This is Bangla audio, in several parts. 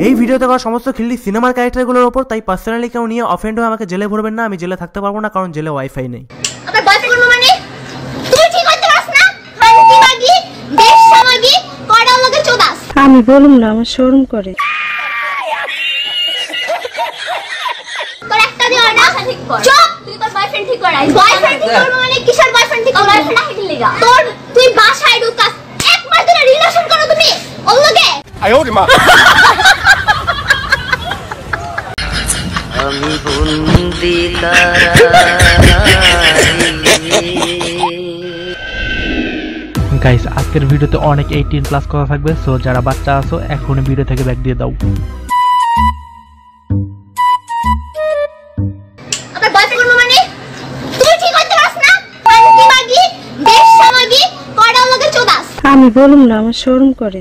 এই ভিডিওতে করা সমস্ত খিল্লি সিনেমার ক্যারেক্টারগুলোর ওপর তাই পার্সোনালি কেউ নিয়ে অফেন্ড হয়ে আমাকে জেলে ভরবেন না আমি জেলে থাকতে পারব না কারণ জেলে ওয়াইফাই নেই। মানে? আমি বলুম না আমার শোরুম করে। তোর একটা আমি বন্দি গাইস আজকের ভিডিওতে অনেক এইটিন প্লাস কথা থাকবে সো যারা বাচ্চা আছো এখনই ভিডিও থেকে ব্যাক দিয়ে দাও। মানে? আমি বলুম না আমার শোরুম করে।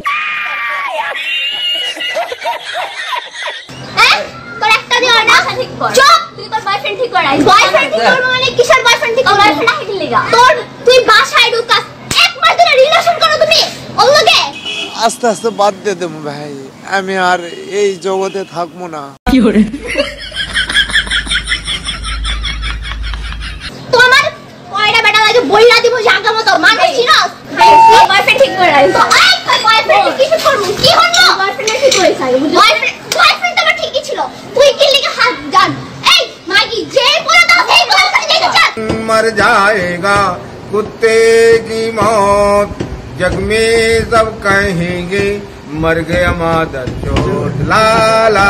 হ্যাঁ? তোর একটা দিয়ে না ঠিক কর। চুপ! তুই তোর বয়ফ্রেন্ড ঠিক করাই বয়ফ্রেন্ড ঠিক করব মানে কিসের বয়ফ্রেন্ড ঠিক করব? বয়ফ্রেন্ড ঠিক লিগা তোর তুই বাসায় ঢুকাস। এক মাস ধরে রিলেশন করো তুমি। ওর লগে। আস্তে আস্তে বাদ দিয়ে দেবো ভাই। আমি আর এই জগতে থাকব না। তোমার কয়টা বেটা লাগে বইলা দিব জাগা মতো। মানুষ ঠিক করাই তো এই বয়ফ্রেন্ড কি ঠিক করব? ঠিক করাইছ বয়ফ্রেন্ড বয়ফ্রেন্ড তো ঠিক ছিল তুই কি লিগে হাত জান এই মাগি যে বলে দাও সেই বলে দাও দেখে চল मर जाएगा कुत्ते की मौत जग में सब कहेंगे मर गया मादर चोट ला ला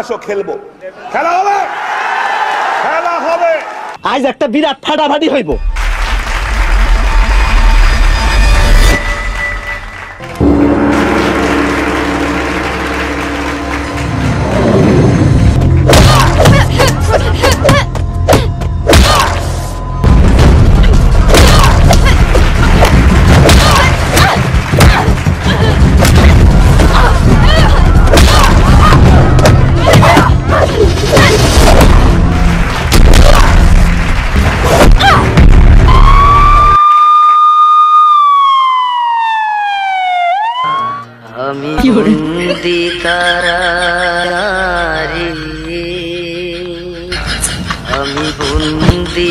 আসো খেলব। খেলা হবে। খেলা হবে। আজ একটা বিরাট ফাটাফাটি হইব। বন্দি তারারে আমি বন্দি